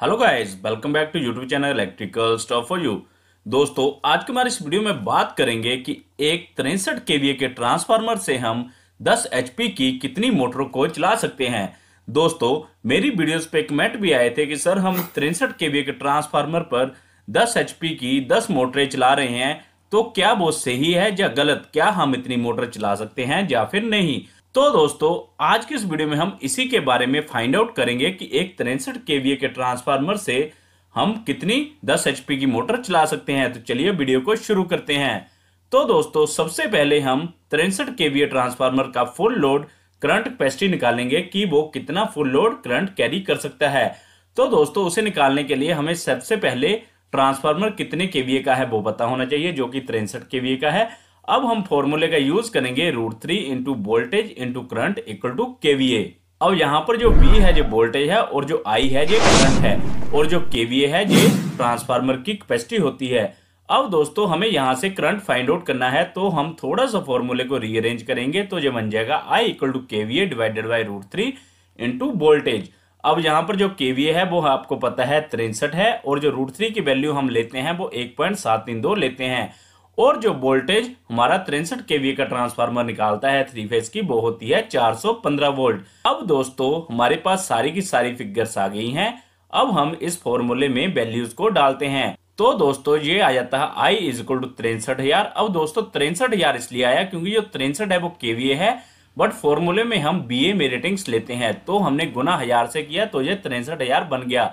Hello guys welcome back to YouTube channel electrical stuff for you दोस्तों, आज के हमारे इस वीडियो में बात करेंगे कि एक तिरसठ केवीए के ट्रांसफार्मर से हम 10 एचपी की कितनी मोटरों को चला सकते हैं। दोस्तों, मेरी वीडियोस पे कमेंट भी आए थे कि सर हम तिरसठ केवीए के ट्रांसफार्मर पर 10 एचपी की 10 मोटरें चला रहे हैं तो क्या वो सही है या गलत? क्या हम इतनी मोटर चला सकते हैं या फिर नहीं? तो दोस्तों, आज की इस वीडियो में हम इसी के बारे में फाइंड आउट करेंगे कि एक तिरसठ केवीए के ट्रांसफार्मर से हम कितनी 10 एचपी की मोटर चला सकते हैं। तो चलिए वीडियो को शुरू करते हैं। तो दोस्तों, सबसे पहले हम तिरसठ केवीए ट्रांसफार्मर का फुल लोड करंट कैपेसिटी निकालेंगे कि वो कितना फुल लोड करंट कैरी कर सकता है। तो दोस्तों, उसे निकालने के लिए हमें सबसे पहले ट्रांसफार्मर कितने केवीए का है वो पता होना चाहिए, जो कि तिरसठ केवीए का है। अब हम फॉर्मूले का यूज़ करेंगे root three into voltage into current equal to KVA अब यहाँ पर जो V है, जो वोल्टेज है, और जो I है, जो करंट है, और जो केवीए है जो ट्रांसफार्मर की कैपेसिटी होती है। अब दोस्तों, हमें यहाँ से करंट फाइंड आउट करना है तो हम थोड़ा सा फॉर्मूले को रीअरेंज करेंगे तो जो बन जाएगा I equal to KVA divided by root three into voltage अब यहाँ पर जो केवीए है, वो आपको पता है तिरसठ है, और जो रूट थ्री की वैल्यू हम लेते हैं, वो एक पॉइंट सात तीन दो लेते हैं। और जो वोल्टेज हमारा तिरसठ केवीए का ट्रांसफार्मर निकालता है थ्री फ़ेज़ की, वो होती है 415 वोल्ट अब दोस्तों, हमारे पास सारी की सारी फिगर्स आ गई हैं। अब हम इस फॉर्मूले में वैल्यूज़ को डालते हैं। तो दोस्तों, ये आ जाता है आई इज़ इक्वल टू तिरसठ हज़ार अब दोस्तों, तिरसठ हज़ार इसलिए आया क्योंकि जो तिरसठ है, वो केवीए है। बट फॉर्मूले में हम बी रेटिंग्स लेते हैं। तो हमने गुना हज़ार से किया तो ये तिरसठ हज़ार बन गया।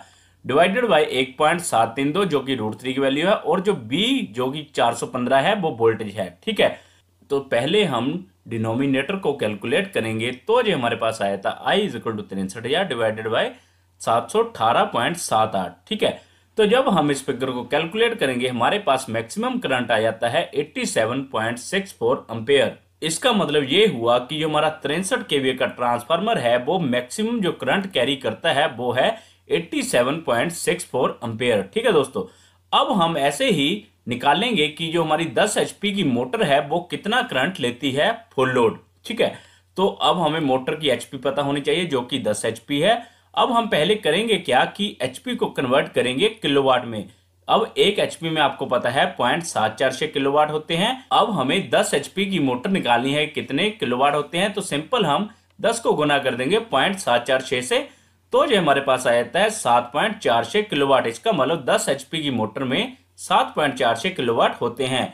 डिवाइडेड बाई एक पॉइंट सात तीन दो, जो कि रूट थ्री की वैल्यू है, और जो बी, जो कि चार सौ पंद्रह है, वो वोल्टेज है, ठीक है? तो पहले हम डिनोमिनेटर को कैलकुलेट करेंगे तो जो हमारे पास आया था आई इज़ इक्वल टू तिरसठ हज़ार डिवाइडेड बाई सात सौ अठारह पॉइंट सात आठ, ठीक है? तो जब हम इस फिगर को कैलकुलेट करेंगे, हमारे पास मैक्सिमम करंट आ जाता है 87.64 एम्पेयर। इसका मतलब ये हुआ कि जो हमारा तिरसठ केवीए का ट्रांसफार्मर है, वो मैक्सिमम जो करंट कैरी करता है, वो है 87.64 एम्पेयर। ठीक है दोस्तों, अब हम ऐसे ही निकालेंगे कि जो हमारी 10 एचपी की मोटर है, वो कितना करंट लेती है फुल लोड। ठीक है तो अब हमें मोटर की एचपी पता होनी चाहिए जो कि 10 एचपी है। अब हम पहले करेंगे क्या कि एचपी को कन्वर्ट करेंगे किलोवाट में। अब एक एचपी में आपको पता है पॉइंट सात चार छह किलोवाट होते हैं। अब हमें दस एचपी की मोटर निकालनी है कितने किलोवाट होते हैं तो सिंपल हम दस को गुना कर देंगे पॉइंट सात चार छह से। तो जो हमारे पास आ जाता है सात पॉइंट चार छह किलोवाट, इसका मतलब दस एचपी की मोटर में सात पॉइंट चार छह किलोवाट होते हैं।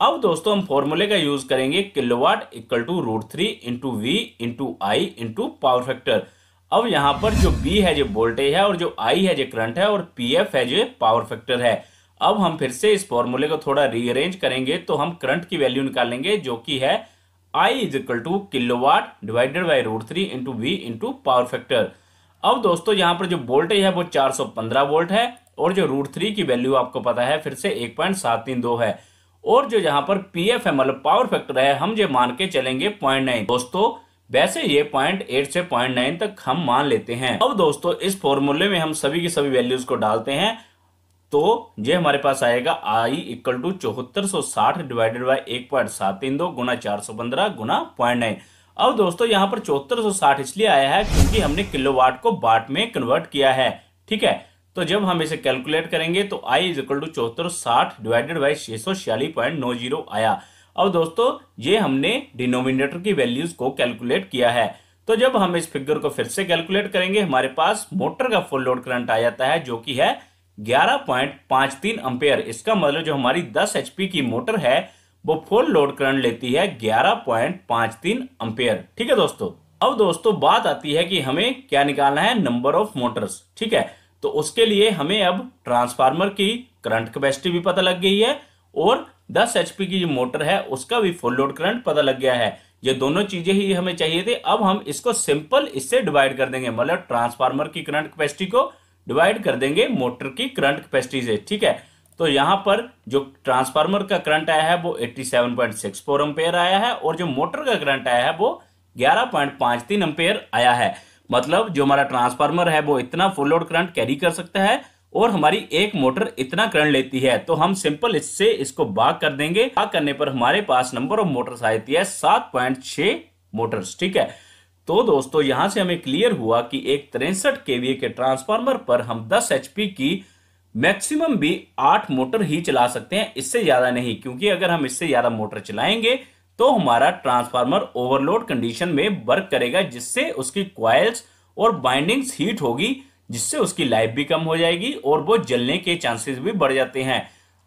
अब दोस्तों हम फॉर्मूले का यूज़ करेंगे kilowatt equal to root three into V into I into power factor अब यहाँ पर जो बी है, जो वोल्टेज है, और जो आई है, जो करंट है, और पी एफ़ है, जो पावर फैक्टर है। अब हम फिर से इस फॉर्मूले को थोड़ा रीअरेंज करेंगे तो हम करंट की वैल्यू निकालेंगे, जो कि है I is equal to kilowatt divided by root three into V into power factor अब दोस्तों, यहाँ पर जो वोल्टेज है, वो 415 वोल्ट है और जो रूट थ्री की वैल्यू आपको पता है, फिर से एक पॉइंट सात तीन दो है। और जो यहाँ पर पी एफ़ है मतलब पावर फैक्टर है, हम जो मान के चलेंगे पॉइंट नाइन। दोस्तों, वैसे ये पॉइंट एट से पॉइंट नाइन तक हम मान लेते हैं। अब दोस्तों, इस फॉर्मूले में हम सभी की सभी वैल्यूज़ को डालते हैं तो ये हमारे पास आएगा आई इक्वल टू चौहत्तर सौ साठ डिवाइडेड बाई एक पॉइंट सात तीन दो गुना चार सौ पंद्रह गुना पॉइंट नाइन। अब दोस्तों, यहाँ पर चौहत्तर इसलिए आया है क्योंकि हमने किलोवाट को बाट में कन्वर्ट किया है, ठीक है? तो जब हम इसे कैलकुलेट करेंगे तो आई इज़ इक्वल टू चौहत्तर साठ डिवाइडेड बाई छह सौ छियालीस पॉइंट नौ ज़ीरो आया। अब दोस्तों, ये हमने डिनोमिनेटर की वैल्यूज़ को कैलकुलेट किया है। तो जब हम इस फिगर को फिर से कैलकुलेट करेंगे, हमारे पास मोटर का फुल लोड करंट आ जाता है, जो कि है ग्यारह पॉइंट पाँच तीन इसका मतलब जो हमारी दस एचपी की मोटर है वो फुल लोड करंट लेती है ग्यारह पॉइंट पाँच तीन अंपेयर ठीक है दोस्तों? अब दोस्तों बात आती है कि हमें क्या निकालना है? नंबर ऑफ़ मोटर्स ठीक है? तो उसके लिए हमें अब ट्रांसफार्मर की करंट कैपेसिटी भी पता लग गई है और 10 एचपी की जो मोटर है, उसका भी फुल लोड करंट पता लग गया है। ये दोनों चीज़ें ही हमें चाहिए थे। अब हम इसको सिंपल इससे डिवाइड कर देंगे। मतलब ट्रांसफार्मर की करंट कैपेसिटी को डिवाइड कर देंगे मोटर की करंट कैपेसिटी से। ठीक है? तो यहाँ पर जो ट्रांसफार्मर का करंट आया है, वो 87.64 एम्पेयर आया है और जो मोटर का करंट आया है, वो 11.53 एम्पेयर आया है। मतलब जो हमारा ट्रांसफार्मर है, वो इतना फुल लोड करंट कैरी कर सकता है और हमारी एक मोटर इतना करंट लेती है। तो हम सिंपल इससे इसको बाग कर देंगे। बाग करने पर हमारे पास नंबर ऑफ़ मोटर्स आती है सात पॉइंट छ मोटर्स, ठीक है? तो दोस्तों, यहाँ से हमें क्लियर हुआ कि एक तिरसठ केवीए के ट्रांसफार्मर पर हम 10 एचपी की मैक्सिमम भी आठ मोटर ही चला सकते हैं, इससे ज़्यादा नहीं, क्योंकि अगर हम इससे ज़्यादा मोटर चलाएँगे तो हमारा ट्रांसफार्मर ओवरलोड कंडीशन में वर्क करेगा, जिससे उसकी क्वाइल्स और बाइंडिंग्स हीट होगी, जिससे उसकी लाइफ भी कम हो जाएगी और वो जलने के चांसेस भी बढ़ जाते हैं।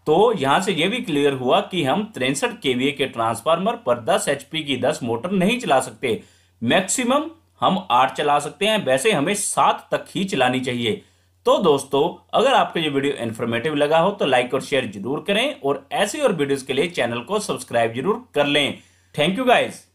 तो यहाँ से यह भी क्लियर हुआ कि हम तिरसठ केवीए के ट्रांसफार्मर पर 10 एचपी की 10 मोटर नहीं चला सकते। मैक्सिमम हम आठ चला सकते हैं, वैसे हमें सात तक ही चलानी चाहिए। तो दोस्तों, अगर आपको ये वीडियो इन्फॉर्मेटिव लगा हो तो लाइक और शेयर ज़रूर करें और ऐसी और वीडियोस के लिए चैनल को सब्सक्राइब ज़रूर कर लें। Thank you guys